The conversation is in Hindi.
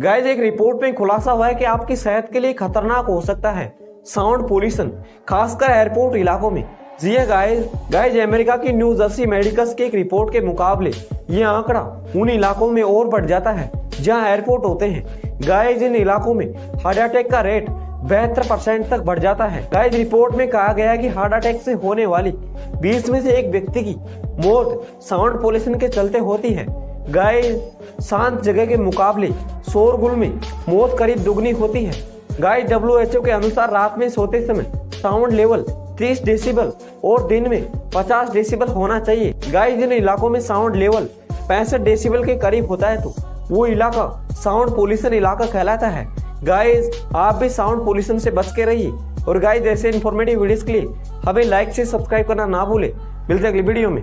गाइज़ एक रिपोर्ट में खुलासा हुआ है कि आपकी सेहत के लिए खतरनाक हो सकता है। साउंड पोल्यूशन, खासकर एयरपोर्ट इलाकों में। जी गाइज़ गाइज़ अमेरिका की न्यू जर्सी मेडिकल्स की एक रिपोर्ट के मुकाबले ये आंकड़ा उन इलाकों में और बढ़ जाता है जहाँ एयरपोर्ट होते हैं। गाइज़ इन इलाकों में हार्ट अटैक का रेट बहत्तर परसेंट तक बढ़ जाता है। गाइज़ रिपोर्ट में कहा गया है कि हार्ट अटैक से होने वाली 20 में से एक व्यक्ति की मौत साउंड पोल्यूशन के चलते होती है। गाइज़ शांत जगह के मुकाबले शोरगुल में मौत करीब दुगनी होती है। गाइस डब्ल्यू के अनुसार रात में सोते समय साउंड लेवल 30 डेसिबल और दिन में 50 डेसिबल होना चाहिए। गाइस जिन इलाकों में साउंड लेवल पैंसठ डेसिबल के करीब होता है तो वो इलाका साउंड पोल्यूशन इलाका कहलाता है। गाइस आप भी साउंड पोल्यूशन से बच के रहिए और गाइस ऐसे इन्फॉर्मेटिव वीडियोस के लिए हमें लाइक से सब्सक्राइब करना ना भूले। मिलते अगली वीडियो में।